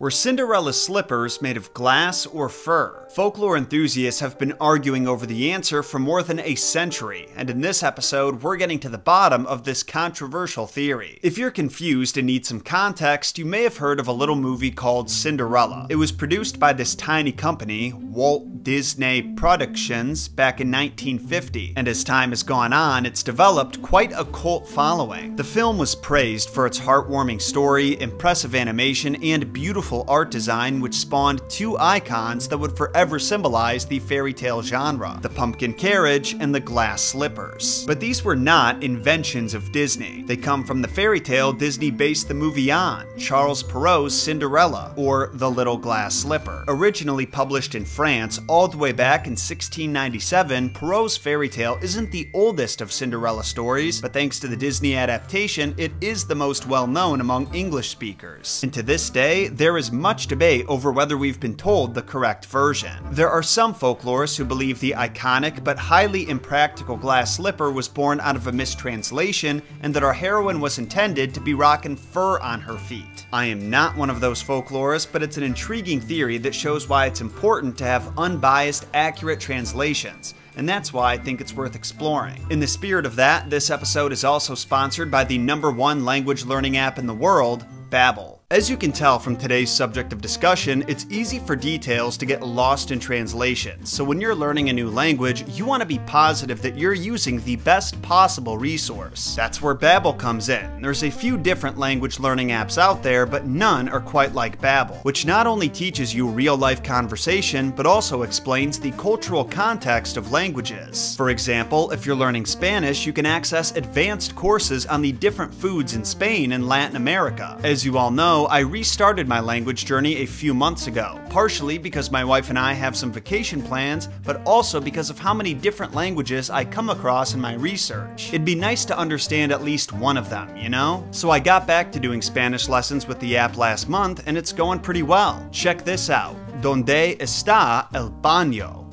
Were Cinderella's slippers made of glass or fur? Folklore enthusiasts have been arguing over the answer for more than a century, and in this episode, we're getting to the bottom of this controversial theory. If you're confused and need some context, you may have heard of a little movie called Cinderella. It was produced by this tiny company, Walt Disney Productions, back in 1950, and as time has gone on, it's developed quite a cult following. The film was praised for its heartwarming story, impressive animation, and beautiful beautiful art design which spawned two icons that would forever symbolize the fairy tale genre the pumpkin carriage and the glass slippers. But these were not inventions of Disney. They come from the fairy tale Disney based the movie on, Charles Perrault's Cinderella, or The Little Glass Slipper. Originally published in France all the way back in 1697, Perrault's fairy tale isn't the oldest of Cinderella stories, but thanks to the Disney adaptation, it is the most well known among English speakers. And to this day, there is much debate over whether we've been told the correct version. There are some folklorists who believe the iconic but highly impractical glass slipper was born out of a mistranslation and that our heroine was intended to be rocking fur on her feet. I am not one of those folklorists, but it's an intriguing theory that shows why it's important to have unbiased, accurate translations and that's why I think it's worth exploring. In the spirit of that, this episode is also sponsored by the number one language learning app in the world, Babbel. As you can tell from today's subject of discussion, it's easy for details to get lost in translation, so when you're learning a new language, you want to be positive that you're using the best possible resource. That's where Babbel comes in. There's a few different language learning apps out there, but none are quite like Babbel, which not only teaches you real-life conversation, but also explains the cultural context of languages. For example, if you're learning Spanish, you can access advanced courses on the different foods in Spain and Latin America. As you all know, I restarted my language journey a few months ago, partially because my wife and I have some vacation plans, but also because of how many different languages I come across in my research. It'd be nice to understand at least one of them, you know? So I got back to doing Spanish lessons with the app last month, and it's going pretty well. Check this out. ¿Dónde está el baño?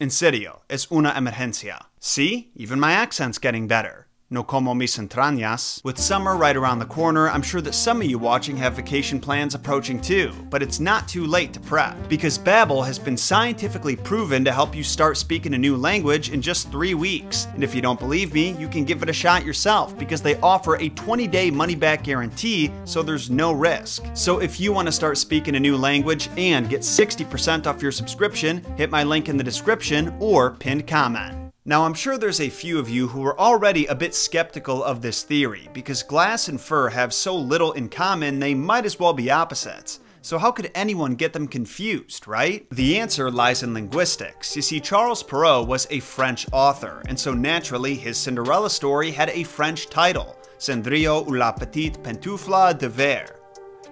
En serio, es una emergencia. See? Even my accent's getting better no como mis entrañas. With summer right around the corner, I'm sure that some of you watching have vacation plans approaching too, but it's not too late to prep, because Babbel has been scientifically proven to help you start speaking a new language in just three weeks. And if you don't believe me, you can give it a shot yourself, because they offer a 20-day money-back guarantee, so there's no risk. So if you want to start speaking a new language and get 60% off your subscription, hit my link in the description or pinned comment. Now, I'm sure there's a few of you who are already a bit skeptical of this theory, because glass and fur have so little in common they might as well be opposites. So how could anyone get them confused, right? The answer lies in linguistics. You see, Charles Perrault was a French author, and so naturally his Cinderella story had a French title, Cendrillon ou la petite pantoufle de verre.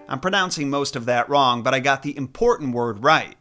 I'm pronouncing most of that wrong, but I got the important word right.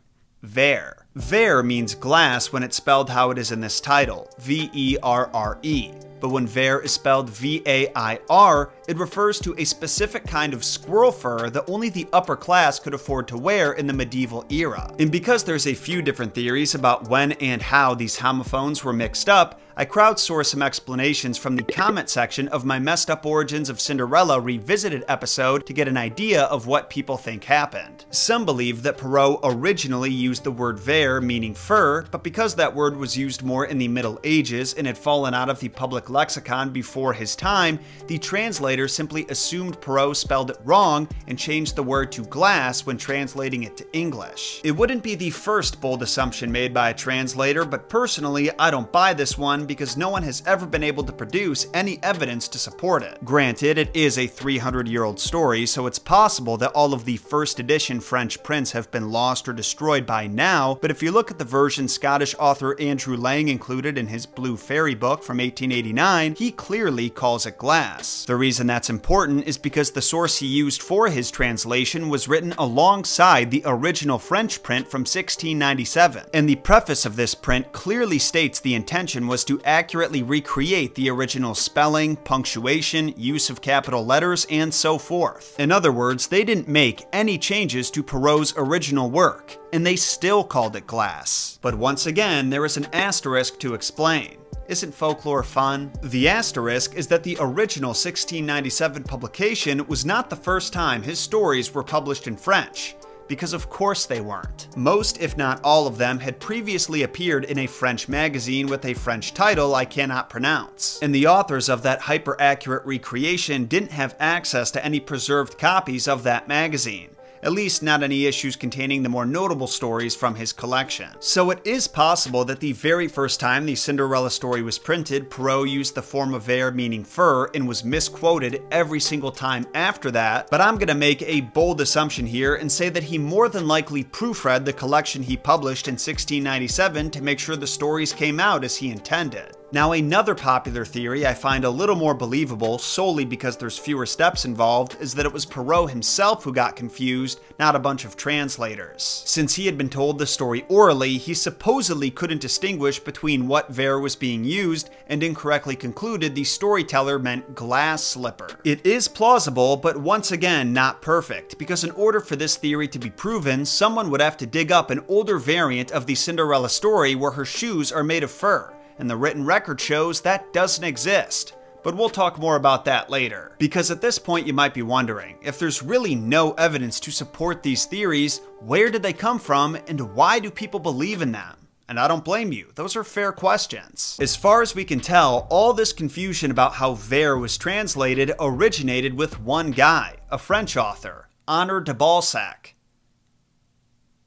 Verre. Verre means glass when it's spelled how it is in this title, V E R R E. But when ver is spelled V A I R, it refers to a specific kind of squirrel fur that only the upper class could afford to wear in the medieval era. And because there's a few different theories about when and how these homophones were mixed up, I crowdsourced some explanations from the comment section of my Messed Up Origins of Cinderella Revisited episode to get an idea of what people think happened. Some believe that Perrault originally used the word vair meaning fur, but because that word was used more in the Middle Ages and had fallen out of the public lexicon before his time, the translator simply assumed Perrault spelled it wrong and changed the word to glass when translating it to English. It wouldn't be the first bold assumption made by a translator, but personally, I don't buy this one because no one has ever been able to produce any evidence to support it. Granted, it is a 300 year old story, so it's possible that all of the first edition French prints have been lost or destroyed by now, but if you look at the version Scottish author Andrew Lang included in his Blue Fairy book from 1889, he clearly calls it glass. The reason that's important is because the source he used for his translation was written alongside the original French print from 1697, and the preface of this print clearly states the intention was to accurately recreate the original spelling, punctuation, use of capital letters, and so forth. In other words, they didn't make any changes to Perrault's original work, and they still called it glass. But once again, there is an asterisk to explain. Isn't folklore fun? The asterisk is that the original 1697 publication was not the first time his stories were published in French because of course they weren't. Most, if not all of them, had previously appeared in a French magazine with a French title I cannot pronounce. And the authors of that hyper-accurate recreation didn't have access to any preserved copies of that magazine at least not any issues containing the more notable stories from his collection. So it is possible that the very first time the Cinderella story was printed, Perrault used the form of vair meaning fur and was misquoted every single time after that, but I'm gonna make a bold assumption here and say that he more than likely proofread the collection he published in 1697 to make sure the stories came out as he intended. Now, another popular theory I find a little more believable, solely because there's fewer steps involved, is that it was Perrault himself who got confused, not a bunch of translators. Since he had been told the story orally, he supposedly couldn't distinguish between what ver was being used and incorrectly concluded the storyteller meant glass slipper. It is plausible, but once again, not perfect, because in order for this theory to be proven, someone would have to dig up an older variant of the Cinderella story where her shoes are made of fur and the written record shows that doesn't exist. But we'll talk more about that later. Because at this point you might be wondering, if there's really no evidence to support these theories, where did they come from and why do people believe in them? And I don't blame you, those are fair questions. As far as we can tell, all this confusion about how ver was translated originated with one guy, a French author, Honor de Balzac.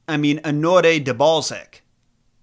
I mean, Honore de Balzac.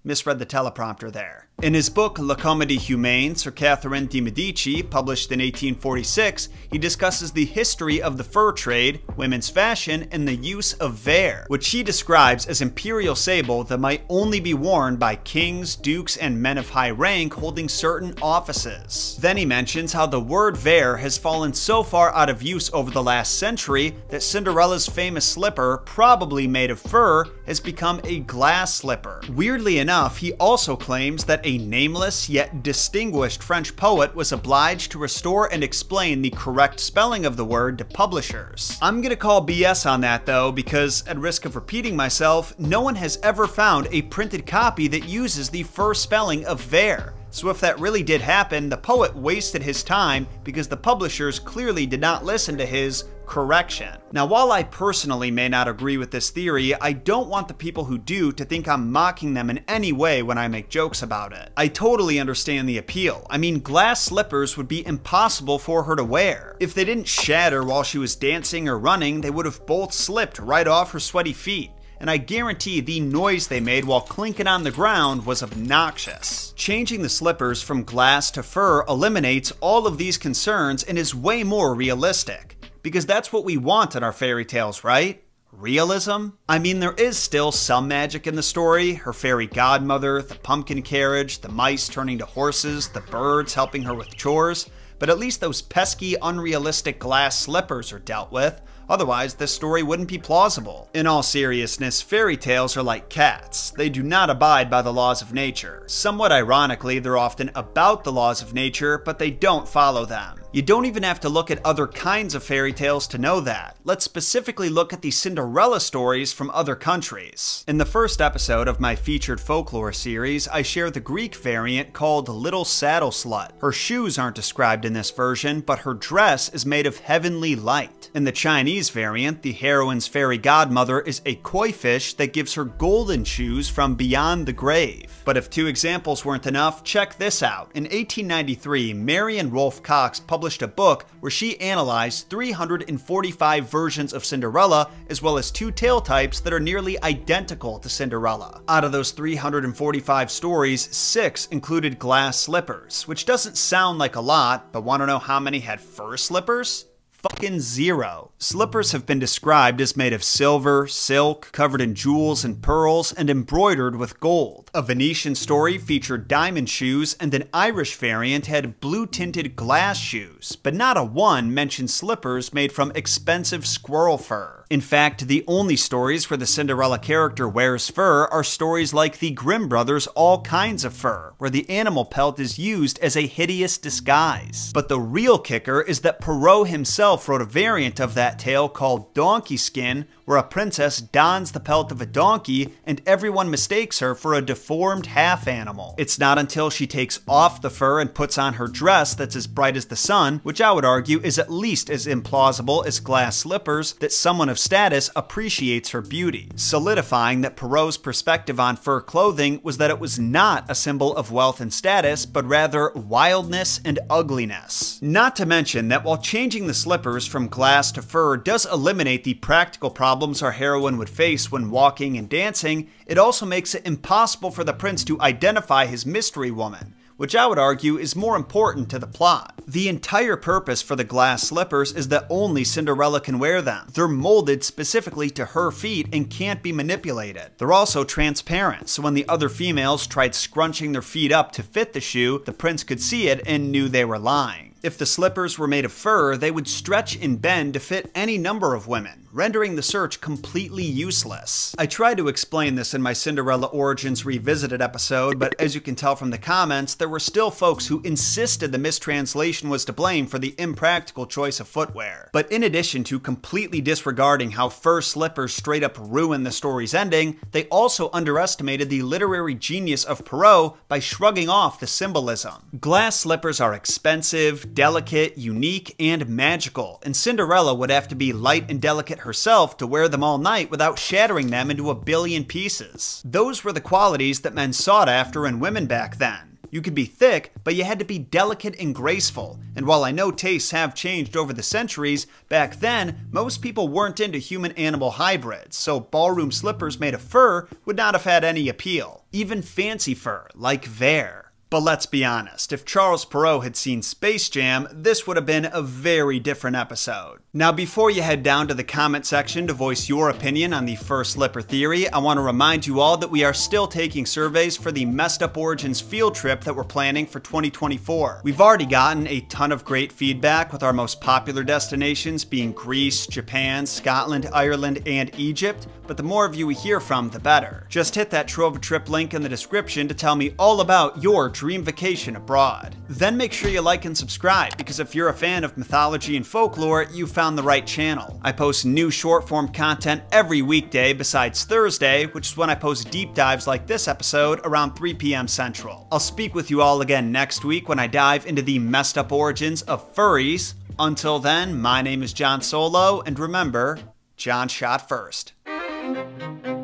Misread the teleprompter there. In his book La Comédie Humaine, Sur Catherine de Medici, published in 1846, he discusses the history of the fur trade, women's fashion, and the use of vair, which he describes as imperial sable that might only be worn by kings, dukes, and men of high rank holding certain offices. Then he mentions how the word vair has fallen so far out of use over the last century that Cinderella's famous slipper, probably made of fur, has become a glass slipper. Weirdly enough, he also claims that a nameless yet distinguished French poet was obliged to restore and explain the correct spelling of the word to publishers. I'm gonna call BS on that though, because at risk of repeating myself, no one has ever found a printed copy that uses the first spelling of ver. So if that really did happen, the poet wasted his time because the publishers clearly did not listen to his correction. Now, while I personally may not agree with this theory, I don't want the people who do to think I'm mocking them in any way when I make jokes about it. I totally understand the appeal. I mean, glass slippers would be impossible for her to wear. If they didn't shatter while she was dancing or running, they would have both slipped right off her sweaty feet and I guarantee the noise they made while clinking on the ground was obnoxious. Changing the slippers from glass to fur eliminates all of these concerns and is way more realistic. Because that's what we want in our fairy tales, right? Realism? I mean, there is still some magic in the story her fairy godmother, the pumpkin carriage, the mice turning to horses, the birds helping her with chores, but at least those pesky, unrealistic glass slippers are dealt with, Otherwise, this story wouldn't be plausible. In all seriousness, fairy tales are like cats. They do not abide by the laws of nature. Somewhat ironically, they're often about the laws of nature, but they don't follow them. You don't even have to look at other kinds of fairy tales to know that. Let's specifically look at the Cinderella stories from other countries. In the first episode of my featured folklore series, I share the Greek variant called Little Saddle Slut. Her shoes aren't described in this version, but her dress is made of heavenly light. In the Chinese variant, the heroine's fairy godmother is a koi fish that gives her golden shoes from beyond the grave. But if two examples weren't enough, check this out. In 1893, Marian Roalfe Cox published published a book where she analyzed 345 versions of Cinderella, as well as two tale types that are nearly identical to Cinderella. Out of those 345 stories, six included glass slippers, which doesn't sound like a lot, but want to know how many had fur slippers? Fucking zero. Slippers have been described as made of silver, silk, covered in jewels and pearls, and embroidered with gold. A Venetian story featured diamond shoes, and an Irish variant had blue tinted glass shoes, but not a one mentioned slippers made from expensive squirrel fur. In fact, the only stories where the Cinderella character wears fur are stories like the Grimm brothers' All Kinds of Fur, where the animal pelt is used as a hideous disguise. But the real kicker is that Perrault himself wrote a variant of that tale called Donkey Skin, where a princess dons the pelt of a donkey and everyone mistakes her for a deformed half animal. It's not until she takes off the fur and puts on her dress that's as bright as the sun, which I would argue is at least as implausible as glass slippers, that someone of status appreciates her beauty, solidifying that Perrault's perspective on fur clothing was that it was not a symbol of wealth and status, but rather wildness and ugliness. Not to mention that while changing the slippers from glass to fur does eliminate the practical problems our heroine would face when walking and dancing, it also makes it impossible for the prince to identify his mystery woman, which I would argue is more important to the plot. The entire purpose for the glass slippers is that only Cinderella can wear them. They're molded specifically to her feet and can't be manipulated. They're also transparent, so when the other females tried scrunching their feet up to fit the shoe, the prince could see it and knew they were lying. If the slippers were made of fur, they would stretch and bend to fit any number of women, rendering the search completely useless. I tried to explain this in my Cinderella Origins Revisited episode, but as you can tell from the comments, there were still folks who insisted the mistranslation was to blame for the impractical choice of footwear. But in addition to completely disregarding how fur slippers straight up ruin the story's ending, they also underestimated the literary genius of Perrault by shrugging off the symbolism. Glass slippers are expensive, delicate, unique, and magical, and Cinderella would have to be light and delicate herself to wear them all night without shattering them into a billion pieces. Those were the qualities that men sought after in women back then. You could be thick, but you had to be delicate and graceful. And while I know tastes have changed over the centuries, back then, most people weren't into human animal hybrids, so ballroom slippers made of fur would not have had any appeal. Even fancy fur, like vair. But let's be honest, if Charles Perrault had seen Space Jam, this would have been a very different episode. Now, before you head down to the comment section to voice your opinion on the first slipper theory, I want to remind you all that we are still taking surveys for the Messed Up Origins field trip that we're planning for 2024. We've already gotten a ton of great feedback with our most popular destinations being Greece, Japan, Scotland, Ireland, and Egypt, but the more of you we hear from, the better. Just hit that Trova Trip link in the description to tell me all about your dream vacation abroad. Then make sure you like and subscribe, because if you're a fan of mythology and folklore, you found the right channel. I post new short form content every weekday besides Thursday, which is when I post deep dives like this episode around 3 p.m. Central. I'll speak with you all again next week when I dive into the messed up origins of furries. Until then, my name is Jon Solo, and remember, Jon shot first. Música